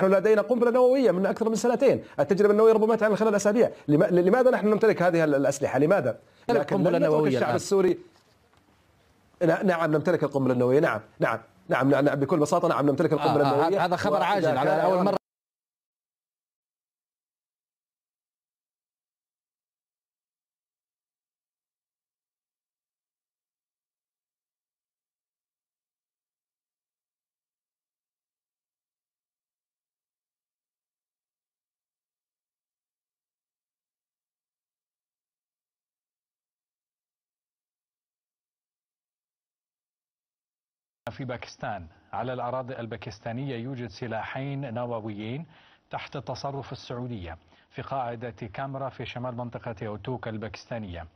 نحن لدينا قنبلة نووية من أكثر من سنتين. التجربة النووية ربما تعمل خلال أسابيع. لماذا نحن نمتلك هذه الأسلحة؟ لماذا؟ القنبلة النووية الشعب السوري نعم نمتلك القنبلة النووية. نعم نعم نعم, نعم بكل بساطة نعم نمتلك القنبلة آه النووية. هذا خبر عاجل على أول مرة. في باكستان. على الأراضي الباكستانية يوجد سلاحين نوويين تحت تصرف السعودية في قاعدة كامرا في شمال منطقة أوتوك الباكستانية.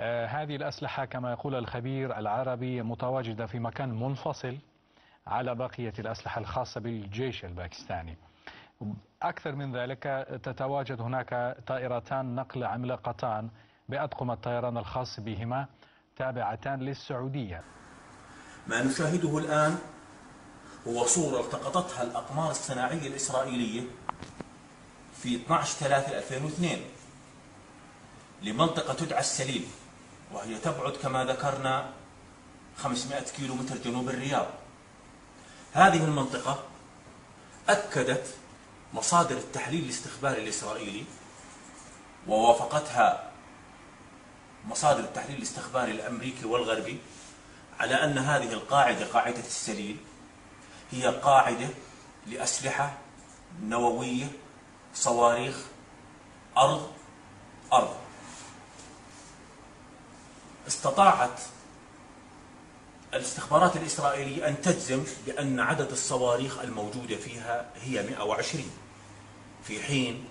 آه هذه الأسلحة كما يقول الخبير العربي متواجدة في مكان منفصل على بقية الأسلحة الخاصة بالجيش الباكستاني. أكثر من ذلك تتواجد هناك طائرتان نقل عملاقتان بأطقم الطيران الخاص بهما تابعتان للسعودية. ما نشاهده الآن هو صورة التقطتها الأقمار الصناعية الإسرائيلية في 12/3/2002 لمنطقة تدعى السليل وهي تبعد كما ذكرنا 500 كيلو متر جنوب الرياض. هذه المنطقة أكدت مصادر التحليل الاستخباري الإسرائيلي ووافقتها مصادر التحليل الاستخباري الأمريكي والغربي على أن هذه القاعدة قاعدة السليل هي قاعدة لأسلحة نووية صواريخ أرض أرض. استطاعت الاستخبارات الإسرائيلية أن تجزم بأن عدد الصواريخ الموجودة فيها هي 120 في حين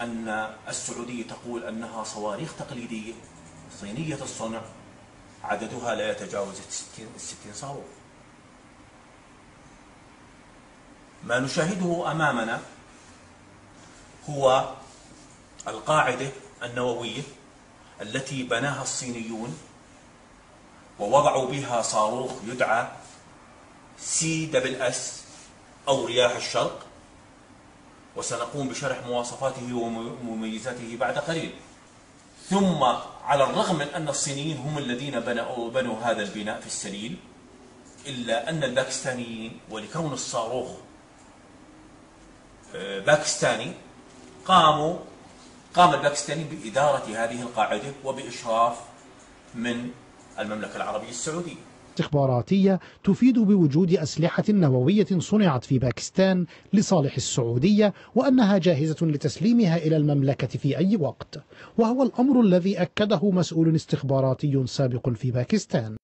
أن السعودية تقول أنها صواريخ تقليدية صينية الصنع. عددها لا يتجاوز الستين صاروخ. ما نشاهده أمامنا هو القاعدة النووية التي بناها الصينيون ووضعوا بها صاروخ يدعى C double S أو رياح الشرق وسنقوم بشرح مواصفاته ومميزاته بعد قليل. ثم على الرغم من أن الصينيين هم الذين بنوا, بنوا هذا البناء في السليل إلا أن الباكستانيين ولكون الصاروخ آه، باكستاني قاموا قام الباكستاني بإدارة هذه القاعدة وبإشراف من المملكة العربية السعودية. استخباراتية تفيد بوجود أسلحة نووية صنعت في باكستان لصالح السعودية وأنها جاهزة لتسليمها إلى المملكة في أي وقت وهو الأمر الذي أكده مسؤول استخباراتي سابق في باكستان.